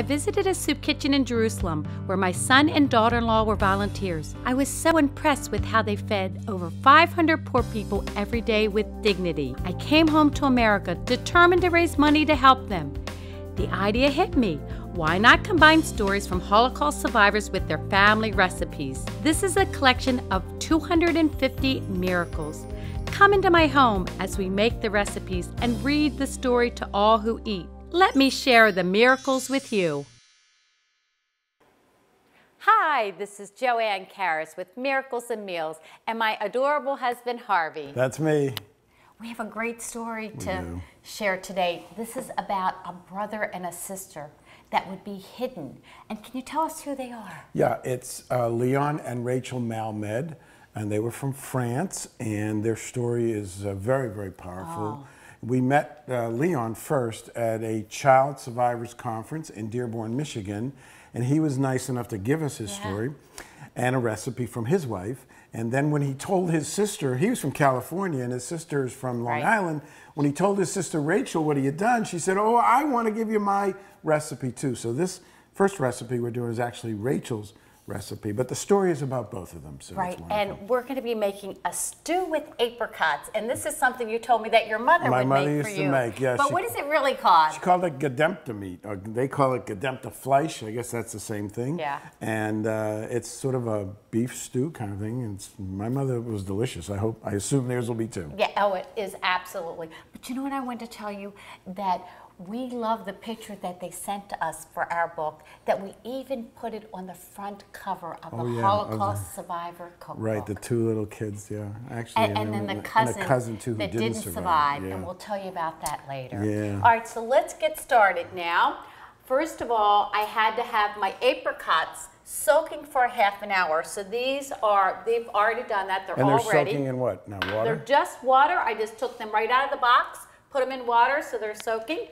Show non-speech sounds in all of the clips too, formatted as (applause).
I visited a soup kitchen in Jerusalem where my son and daughter in law were volunteers. I was so impressed with how they fed over 500 poor people every day with dignity. I came home to America determined to raise money to help them. The idea hit me. Why not combine stories from Holocaust survivors with their family recipes? This is a collection of 250 miracles. Come into my home as we make the recipes and read the story to all who eat. Let me share the miracles with you. Hi, this is Joanne Caras with Miracles and Meals and my adorable husband Harvey. That's me. We have a great story to share today. This is about a brother and a sister that would be hidden. And can you tell us who they are? Yeah, it's uh, Leon and Rachel Malmed, and they were from France, and their story is uh, very, very powerful. Oh. We met uh, Leon first at a child survivors conference in Dearborn, Michigan, and he was nice enough to give us his Yeah. story and a recipe from his wife. And then when he told his sister, he was from California and his sister is from Long Right. Island. When he told his sister Rachel what he had done, she said, Oh, I want to give you my recipe too. So this first recipe we're doing is actually Rachel's recipe, but the story is about both of them. So Right, and we're going to be making a stew with apricots, and this is something you told me that your mother My would mother make used for to you. make, yeah, But she- what is it really called? She called it Gedempta meat, or they call it Gedempta Fleisch. I guess that's the same thing. Yeah. And uh, it's sort of a beef stew kind of thing. And it's, my mother was delicious. I hope, I assume theirs will be too. Yeah, oh, it is absolutely. But you know what I want to tell you? That we love the picture that they sent to us for our book, that we even put it on the front cover of Oh, the yeah, of Holocaust Survivor Cookbook. Right, the two little kids, yeah. Actually, and, and then the cousin, and a cousin too who that didn't, survive. Yeah. and we'll tell you about that later. Yeah. All right, so let's get started now. First of all, I had to have my apricots soaking for half an hour. So these are, they've already done that. They're and they're all ready. soaking in what? Now water? They're just water. I just took them right out of the box, put them in water so they're soaking.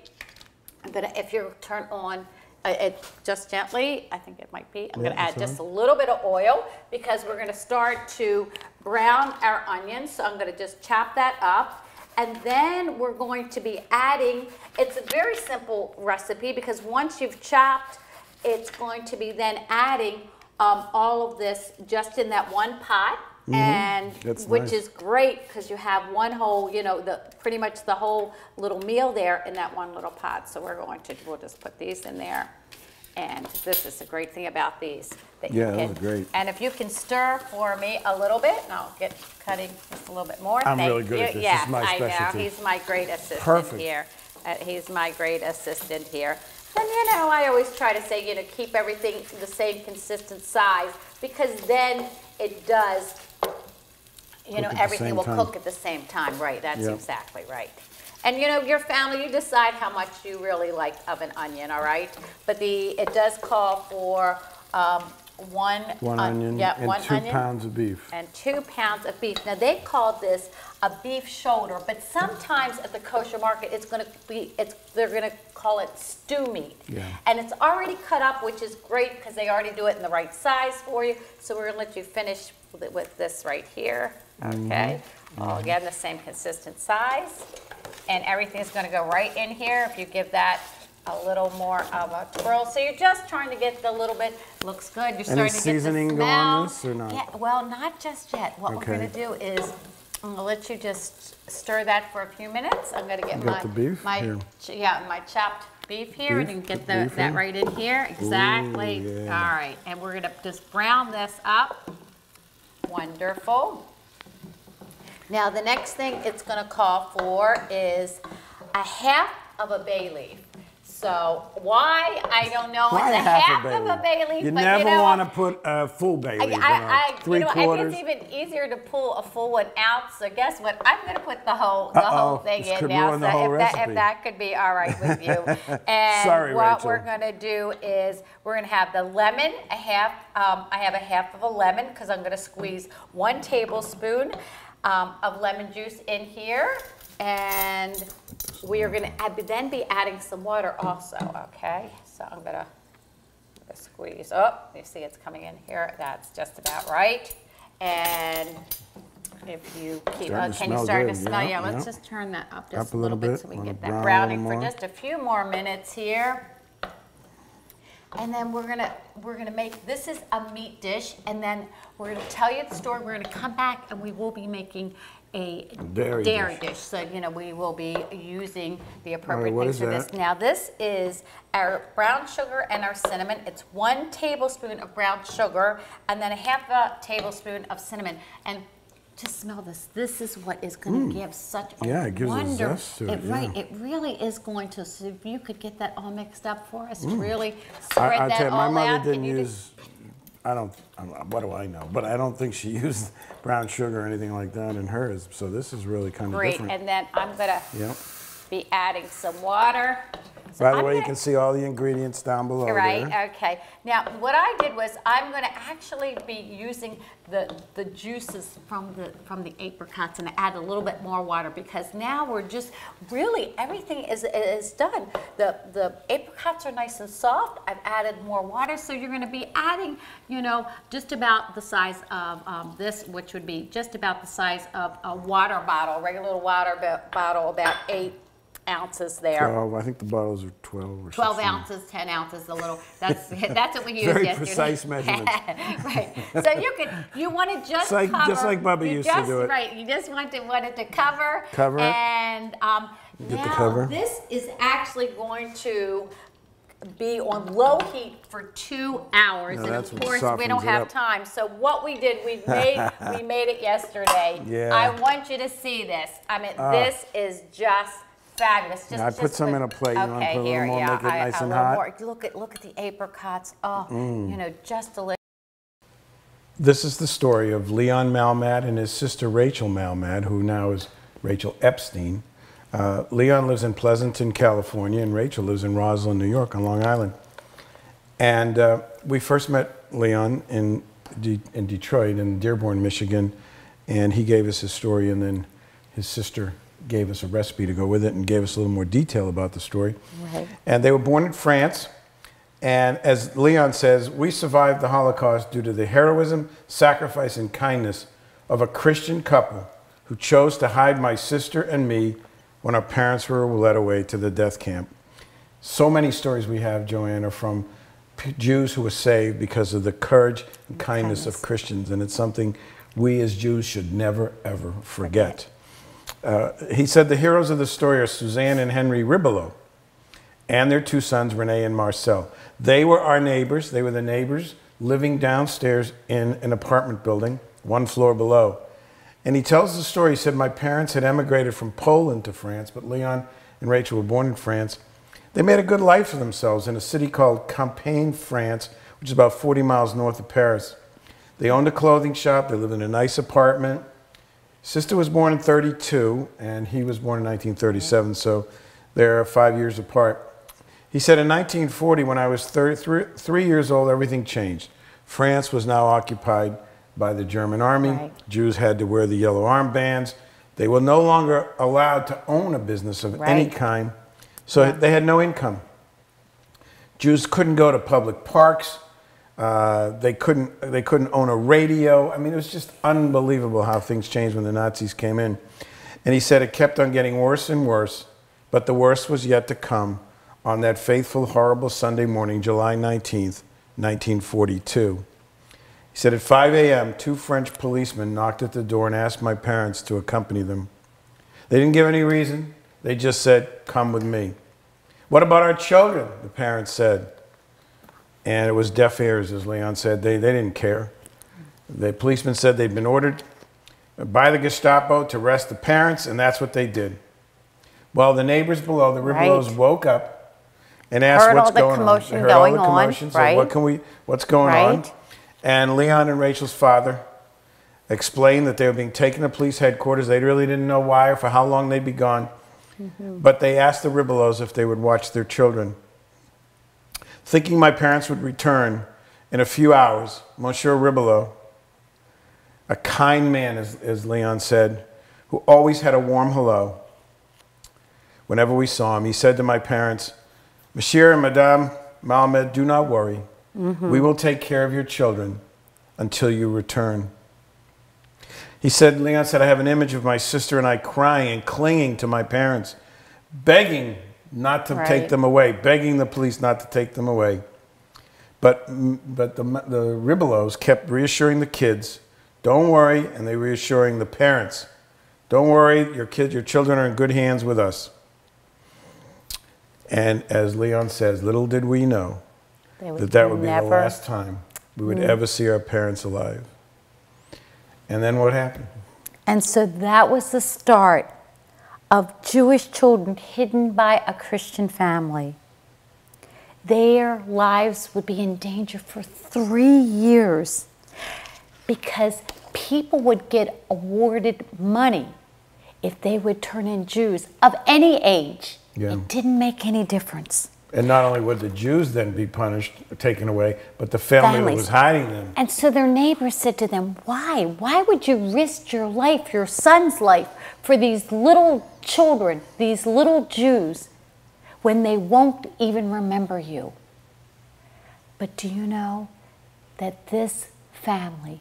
I'm gonna, if you turn on uh, it just gently, I think it might be, I'm Yeah, gonna add just a little bit of oil because we're gonna start to brown our onions. So I'm gonna just chop that up. And then we're going to be adding, it's a very simple recipe because once you've chopped, it's going to be then adding um, all of this just in that one pot. And Mm-hmm. That's which nice. is great because you have one whole, you know, the pretty much the whole little meal there in that one little pot. So we're going to, we'll just put these in there. And this is the great thing about these. That Yeah, you can, great. And if you can stir for me a little bit, and I'll get cutting just a little bit more. I'm Thank really good you. at this. This Yes, is my I know. He's my great assistant Perfect. here. Uh, he's my great assistant here. And you know, I always try to say, you know, keep everything the same consistent size because then it does you know, everything will time. cook at the same time, right? That's Yep. exactly right. And you know, your family, you decide how much you really like of an onion, all right? But the it does call for um, one One on- onion yeah, and one two onion pounds of beef. and two pounds of beef. Now they call this a beef shoulder, but sometimes at the kosher market, it's going to be it's they're going to call it stew meat. Yeah. And it's already cut up, which is great because they already do it in the right size for you. So we're going to let you finish with, this right here. Okay. Mm-hmm. All again the same consistent size, and everything's going to go right in here. If you give that. A little more of a twirl. So you're just trying to get the little bit, looks good. You're starting to get the seasoning go on this or not? Yeah, well, not just yet. What we're gonna do is, I'm gonna let you just stir that for a few minutes. I'm gonna get my, my, Here. yeah, my chopped beef here, and Beef? can get the, that in? right in here, exactly. Ooh, yeah. right, and we're gonna just brown this up. Wonderful. Now, the next thing it's gonna call for is a half of a bay leaf. So why, I don't know, Why it's a half of a bay leaf, You but never you know. want to put a full bay I, leaf in I, a I, you three know, quarters. I think it's even easier to pull a full one out. So guess what? I'm going to put the whole the whole Uh-oh, thing this in could now. ruin So the whole if that if that could be all right with you. (laughs) And Sorry, what Rachel. we're going to do is we're going to have the lemon, a half. Um, I have a half of a lemon because I'm going to squeeze one tablespoon um, of lemon juice in here. And we are going to then be adding some water also, okay? So I'm going to squeeze. Oh, you see it's coming in here. That's just about right. And if you keep, uh, can you start to good, smell? yeah, Yeah, let's yeah. just turn that up just Up a little bit bit, so we can get that browning for just a few more minutes here. and then we're gonna we're gonna make this is a meat dish, and then we're gonna tell you the story. We're gonna come back, and we will be making a Dairy dish. dish. So you know we will be using the appropriate what things for this. Now this is our brown sugar and our cinnamon. It's one tablespoon of brown sugar, and then a half a tablespoon of cinnamon. And to smell this, this is what is going to give such a Mm. Yeah, it gives a wonder. zest to it, Right, yeah. it really is going to. So if you could get that all mixed up for us, really spread I that tell you, my all mother out. didn't use. I don't. I don't- What do I know? But I don't think she (laughs) used brown sugar or anything like that in hers. So this is really kind of Great, different. and then I'm gonna Yep. be adding some water. So By the I'm way, you gonna- can see all the ingredients down below Right, there. okay. Now, what I did was, I'm gonna actually be using the, the juices from the, from the apricots and add a little bit more water because now we're just, really, everything is, is done. The, the apricots are nice and soft, I've added more water, so you're gonna be adding, you know, just about the size of um, this, which would be just about the size of a water bottle, regular little water bottle, about eight ounces there. 12, I think the bottles are 12 or 12 16. ounces, 10 ounces, a little. That's (laughs) that's what we used Very yesterday. precise measurements. (laughs) right. So you could you want to just like- cover. just like Bubba you used to just- do it. Right. You just want to want it to cover. Cover it. And um, now this is actually going to be on low heat for two hours, and that's of course we don't have up. time. So what we did, we made we (laughs) made it yesterday. Yeah. I want you to see this. I mean, this is just fabulous. Just, Now, I put some with- in a plate. You wanna okay, put a little here, more, yeah, make it I- nice a and little hot? more. Look at look at the apricots. Oh, Mm. you know, just delicious. This is the story of Leon Malmed and his sister Rachel Malmed, who now is Rachel Epstein. Uh, Leon lives in Pleasanton, California, and Rachel lives in Roslyn, New York, on Long Island. And uh, we first met Leon in, De- in Detroit, in Dearborn, Michigan, and he gave us his story, and then his sister gave us a recipe to go with it and gave us a little more detail about the story. Right. And they were born in France. And as Leon says, we survived the Holocaust due to the heroism, sacrifice, and kindness of a Christian couple who chose to hide my sister and me when our parents were led away to the death camp. So many stories we have, Joanna, from P- Jews who were saved because of the courage and kindness, of Christians, and it's something we as Jews should never, ever forget. Uh, he said the heroes of the story are Suzanne and Henry Ribouleau and their two sons, Rene and Marcel. They were our neighbors. They were the neighbors living downstairs in an apartment building, one floor below. And he tells the story. He said, My parents had emigrated from Poland to France, but Leon and Rachel were born in France. They made a good life for themselves in a city called Compiègne, France, which is about 40 miles north of Paris. They owned a clothing shop, they lived in a nice apartment. Sister was born in 32, and he was born in 1937, so they're five years apart. He said in 1940, when I was 33, three years old, everything changed. France was now occupied by the German army. Right. Jews had to wear the yellow armbands. They were no longer allowed to own a business of any kind, so they had no income. Jews couldn't go to public parks. Uh, they couldn't. They couldn't own a radio. I mean, it was just unbelievable how things changed when the Nazis came in. And he said it kept on getting worse and worse, but the worst was yet to come. On that faithful, horrible Sunday morning, July 19th, 1942. He said at 5 a.m., two French policemen knocked at the door and asked my parents to accompany them. They didn't give any reason. They just said, "Come with me." What about our children? The parents said. And it was deaf ears, as Leon said. They, they didn't care. The policeman said they'd been ordered by the Gestapo to arrest the parents, and that's what they did. Well, the neighbors below, the Ribouleaus, Right. woke up and asked Heard what's all the going on. They heard all going the on, commotion, said, right. what can we, what's going on? And Leon and Rachel's father explained that they were being taken to police headquarters. They really didn't know why or for how long they'd be gone. Mm-hmm. But they asked the Ribouleaus if they would watch their children. Thinking my parents would return in a few hours, Monsieur Ribouleau, a kind man, as, as Leon said, who always had a warm hello whenever we saw him, he said to my parents, Monsieur and Madame Malmed, do not worry. Mm-hmm. We will take care of your children until you return. He said, Leon said, I have an image of my sister and I crying and clinging to my parents, begging not to take them away, begging the police not to take them away. But, but the, the Ribouleaus kept reassuring the kids, don't worry, and they reassuring the parents, don't worry, your kids, your children are in good hands with us. And as Leon says, little did we know that that would be the last time we would mm. ever see our parents alive. And then what happened? And so that was the start of Jewish children hidden by a Christian family. Their lives would be in danger for three years because people would get awarded money if they would turn in Jews of any age. Yeah. It didn't make any difference. And not only would the Jews then be punished, taken away, but the family Families. that was hiding them. And so their neighbors said to them, Why? Why would you risk your life, your son's life, for these little children, these little Jews, when they won't even remember you? But do you know that this family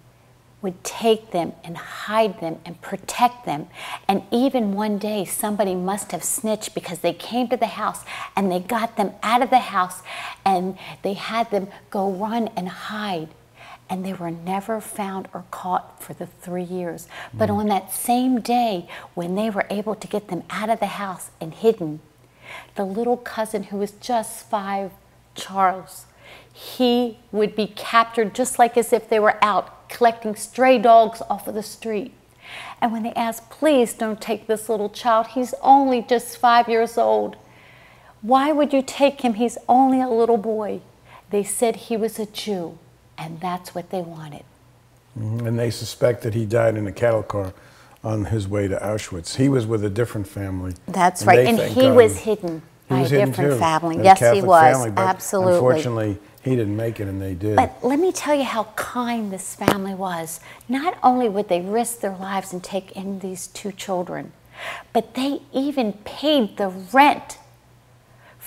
would take them and hide them and protect them. And even one day, somebody must have snitched because they came to the house and they got them out of the house and they had them go run and hide. And they were never found or caught for the three years. But mm. on that same day, when they were able to get them out of the house and hidden, the little cousin who was just five, Charles, he would be captured just like as if they were out collecting stray dogs off of the street. And when they asked, please don't take this little child, he's only just five years old. Why would you take him? He's only a little boy. They said he was a Jew, and that's what they wanted. Mm-hmm. And they suspect that he died in a cattle car on his way to Auschwitz. He was with a different family. That's right, and he God was hidden by a different too, family. yes, he was. Family, Absolutely. Unfortunately, he didn't make it and they did. But let me tell you how kind this family was. Not only would they risk their lives and take in these two children, but they even paid the rent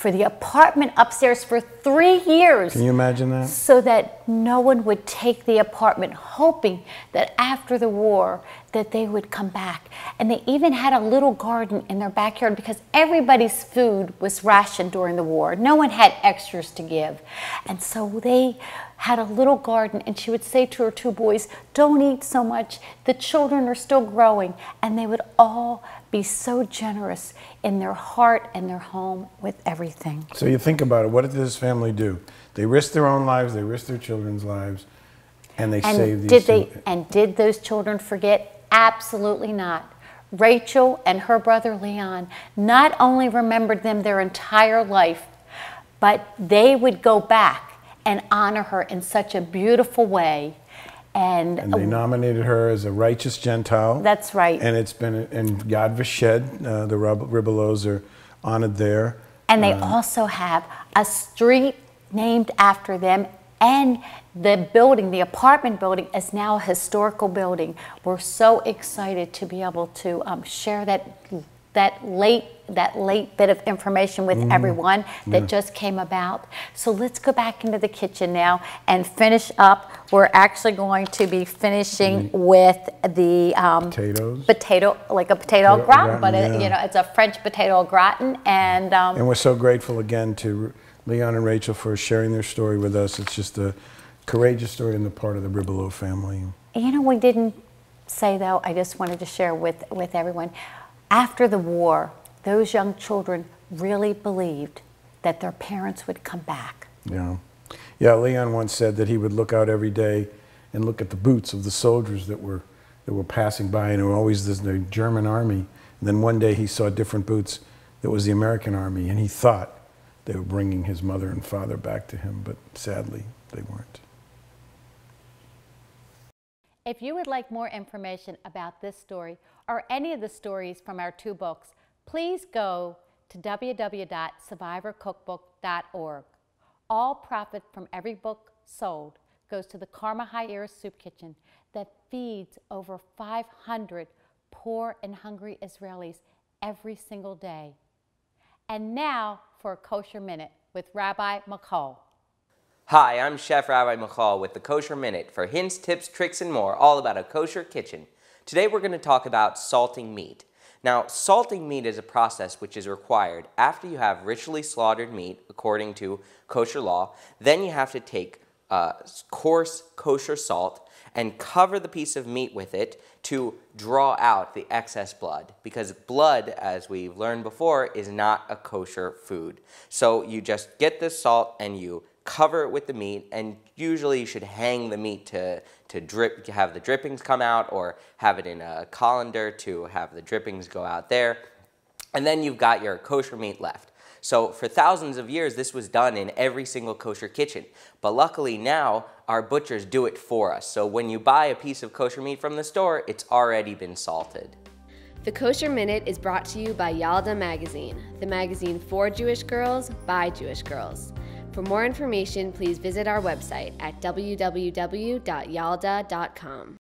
for the apartment upstairs for three years. Can you imagine that? So that no one would take the apartment, hoping that after the war that they would come back. And they even had a little garden in their backyard because everybody's food was rationed during the war. No one had extras to give. And so they had a little garden and she would say to her two boys, don't eat so much. The children are still growing. And they would all be so generous in their heart and their home with everything. So you think about it, what did this family do? They risked their own lives, they risked their children's lives, and they and saved did these they, And did those children forget? Absolutely not. Rachel and her brother Leon not only remembered them their entire life, but they would go back and honor her in such a beautiful way and, and they nominated her as a righteous Gentile. That's right. And it's been in Yad Vashem, uh, the Ribouleaus are honored there. And they um, also have a street named after them and the building, the apartment building, is now a historical building. We're so excited to be able to um, share that that late that late bit of information with mm. everyone that yeah. just came about. So let's go back into the kitchen now and finish up. We're actually going to be finishing mm. with the um, potatoes, potato like a potato, potato gratin, but yeah. it, you know it's a French potato gratin, and um, and we're so grateful again to Leon and Rachel for sharing their story with us. It's just a courageous story on the part of the Ribouleau family. You know, we didn't say though. I just wanted to share with with everyone after the war, those young children really believed that their parents would come back. Yeah. Yeah, Leon once said that he would look out every day and look at the boots of the soldiers that were that were passing by and it was always the German army. And then one day he saw different boots that was the American army and he thought they were bringing his mother and father back to him, but sadly they weren't. If you would like more information about this story or any of the stories from our two books, please go to www.survivorcookbook.org. All profit from every book sold goes to the Carmei Ha'ir Soup Kitchen that feeds over 500 poor and hungry Israelis every single day. And now for a kosher minute with Rabbi Michal. Hi, I'm Chef Rabbi Michal with the Kosher Minute for hints, tips, tricks, and more all about a kosher kitchen. Today we're going to talk about salting meat. Now, salting meat is a process which is required after you have ritually slaughtered meat, according to kosher law. Then you have to take uh, coarse kosher salt and cover the piece of meat with it to draw out the excess blood because blood, as we've learned before, is not a kosher food. So you just get this salt and you cover it with the meat, and usually you should hang the meat to, to drip, have the drippings come out, or have it in a colander to have the drippings go out there. And then you've got your kosher meat left. So for thousands of years, this was done in every single kosher kitchen. But luckily now, our butchers do it for us. So when you buy a piece of kosher meat from the store, it's already been salted. The Kosher Minute is brought to you by Yaldah Magazine, the magazine for Jewish girls by Jewish girls. For more information, please visit our website at www.yaldah.com.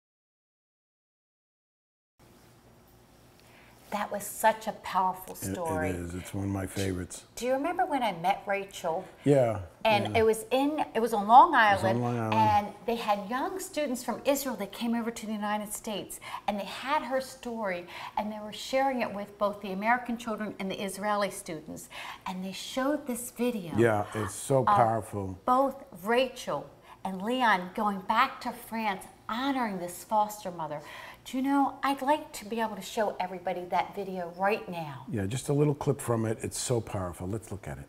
That was such a powerful It- story. It is. It's one of my favorites. Do you remember when I met Rachel? Yeah. And yeah. it was in it was on Long Island, on Long Island. and they had young students from Israel that came over to the United States, and they had her story, and they were sharing it with both the American children and the Israeli students, and they showed this video. Yeah, it's so powerful. Both Rachel and Leon going back to France, honoring this foster mother. Do you know? I'd like to be able to show everybody that video right now. Yeah, just a little clip from it. It's so powerful. Let's look at it.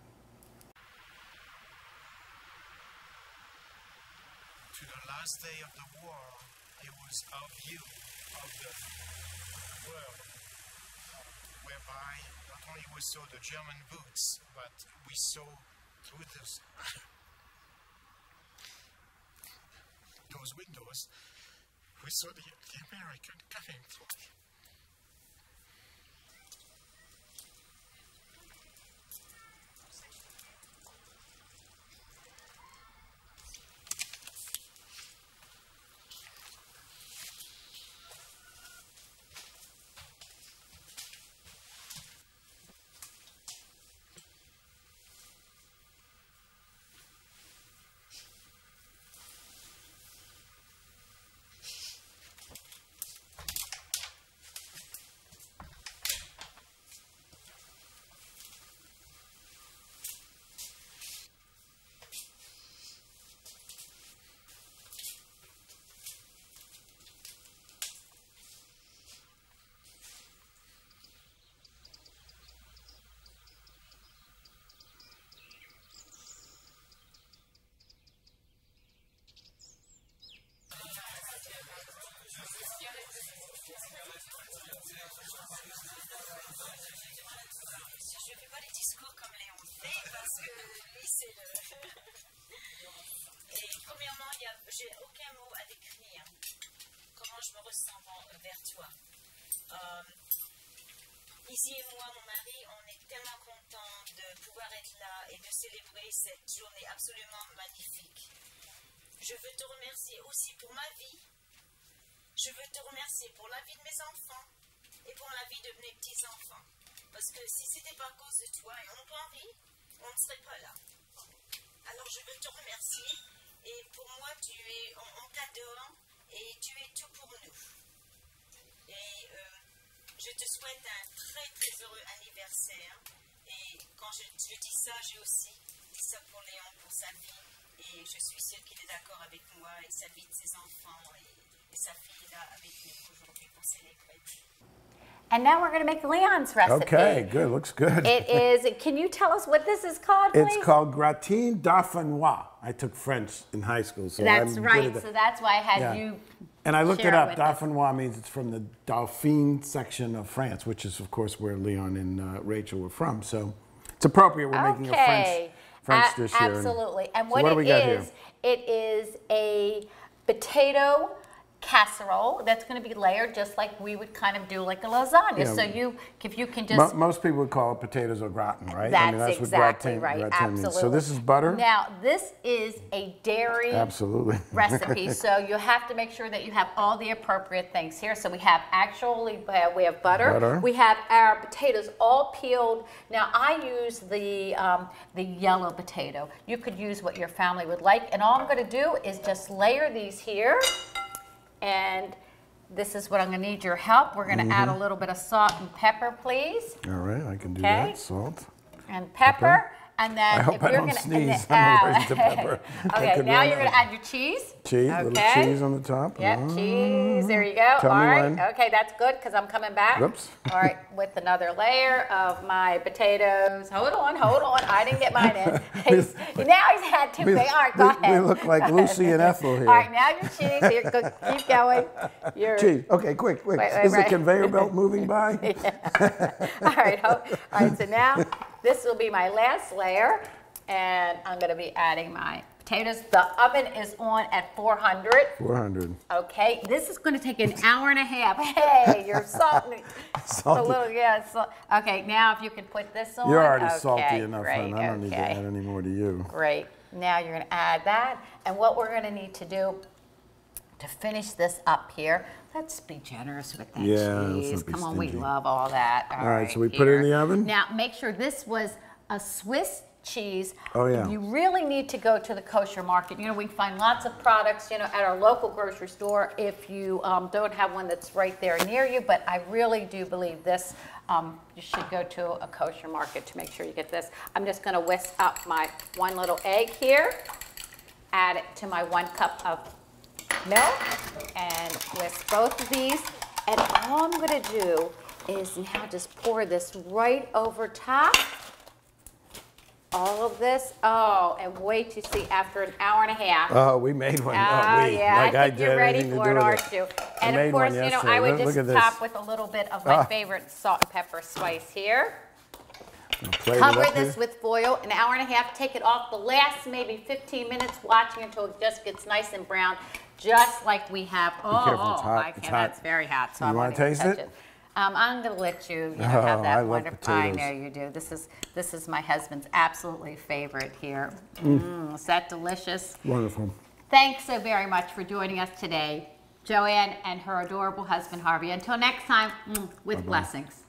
to the last day of the war, it was our view of the world, whereby not only we saw the German boots, but we saw through those, (laughs) those windows, we saw the, the American coming through. Parce que lui, c'est le. (laughs) Et premièrement, j'ai aucun mot à décrire comment je me ressens en- vers toi. Euh, Ici et moi, mon mari, on est tellement contents de pouvoir être là et de célébrer cette journée absolument magnifique. Je veux te remercier aussi pour ma vie. Je veux te remercier pour la vie de mes enfants et pour la vie de mes petits-enfants. Parce que si ce n'était pas à cause de toi et mon mari, on ne serait pas là. Alors je veux te remercier et pour moi, tu es, on, t'adore et tu es tout pour nous. Et euh, je te souhaite un très très heureux anniversaire. Et quand je, dis ça, j'ai aussi dit ça pour Léon, pour sa vie. Et je suis sûre qu'il est d'accord avec moi et sa vie de ses enfants et, et sa fille là avec nous aujourd'hui pour célébrer. And now we're going to make Leon's recipe. Okay, good. Looks good. It is. Can you tell us what this is called, please? It's called gratin dauphinois. I took French in high school, so That's I'm right. that. So that's why I had Yeah. you. And I looked it it up. with us. Dauphinois means it's from the Dauphine section of France, which is, of course, where Leon and uh, Rachel were from. So it's appropriate. We're making a French, French A- dish here. and- Absolutely. And so what, what do it we got is, here? it is a potato casserole that's going to be layered just like we would kind of do like a lasagna. Yeah. So you, if you can just most people would call it potatoes au gratin, right? That's, I mean, that's exactly what gratin, right. gratin Absolutely. means. So this is butter? Now, this is a dairy Absolutely. recipe, (laughs) so you have to make sure that you have all the appropriate things here. So we have actually uh, we have butter. Butter. We have our potatoes all peeled. Now I use the um, the yellow potato. You could use what your family would like, and all I'm going to do is just layer these here, and this is what I'm gonna need your help. We're gonna add a mm-hmm. little bit of salt and pepper, please, All right, I can do Okay. that. Salt. and pepper. And then I hope if I you're don't gonna sneeze. and (laughs) I'm then- allergic to pepper. Okay, now you're gonna add your cheese. Cheese, Okay. little cheese on the top. Yep, Mm. cheese. There you go. Tell All right. when. Okay, that's good because I'm coming back. Whoops. (laughs) All right, with another layer of my potatoes. Hold on, hold on. I didn't get mine in. (laughs) He's, now he's had two. We, big- All right, go we- ahead. we look like Lucy and Ethel here. All right, now your cheese. Here, go, keep going. Your, Cheese. Okay, quick, quick. Wait, wait, Is the conveyor belt moving by? All right, all right. So now this will be my last layer, and I'm going to be adding my potatoes. The oven is on at 400. 400. Okay, this is going to take an hour and a half. Hey, you're (laughs) salty. It's a little, yeah. So, okay, now if you can put this on. You're already okay, salty enough, great. I don't need to add any more to you. Great. Now you're going to add that. And what we're going to need to do to finish this up here, let's be generous with that Yeah, let's cheese. not be Come on, we stingy. love all that. All right, so we put it in here. the oven? Now make sure this was a Swiss cheese. Oh, yeah. You really need to go to the kosher market. You know, we find lots of products, you know, at our local grocery store if you um, don't have one that's right there near you. But I really do believe this, um, you should go to a kosher market to make sure you get this. I'm just going to whisk up my one little egg here, add it to my one cup of milk, and whisk both of these. And all I'm going to do is now just pour this right over top all of this. Oh, and wait to see after an hour and a half. Oh, we made one. Oh, we. yeah, like I think did you're ready for it, aren't you? And of course, you know. I would Look- look just this. top with a little bit of my Ah. favorite salt and pepper spice here. Cover this here. with foil, an hour and a half, take it off the last maybe 15 minutes, watching until it just gets nice and brown, just like we have. Oh, careful, oh, it's hot, I it's can't, hot. that's very hot, so You I'm wanna taste touch it? Um, I'm gonna let you, you know, Oh, have I that love wonderful. I know potatoes. you do. This is this is my husband's absolutely favorite here. Mm, is that delicious? Wonderful. Thanks so very much for joining us today, Joanne and her adorable husband Harvey. Until next time, mm, with blessings.